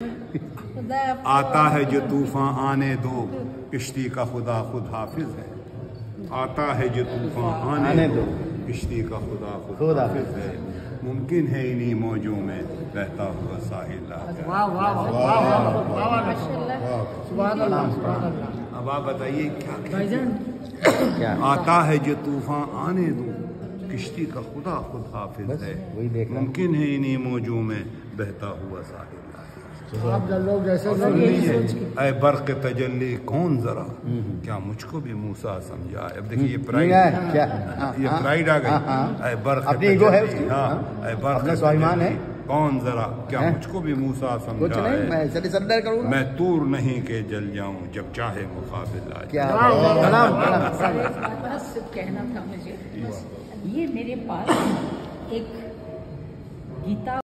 खुदा आता है जो तूफ़ान आने दो किश्ती का खुदा खुद हाफिज है आता है जो तूफ़ान आने, आने दो। किश्ती का खुदा खुद खुद हाफिज है मुमकिन है इन्हीं मौजों में बहता हुआ साहिल अब आप बताइए क्या क्या आता है जो तूफ़ान आने दो किश्ती का खुदा खुद हाफिज है हूँ। मुमकिन है इन्हीं मौजों में बहता हुआ साहिल। आप लोग जैसे बर्क तजल्ली कौन जरा? क्या मुझको भी मूसा समझा? अब देखिए ये प्राइड क्या? हाँ, ये प्राइड आ हाँ, हाँ। गई बर्क अपनी ईगो है उसकी। ऐ बर्क स्वाभिमान है। कौन जरा? क्या हैं? मुझको भी मूसा समझा है? मैं तूर नहीं के जल जाऊँ जब चाहे मुकाबिल आ कहना था मुझे। ये मेरे पास एक गीता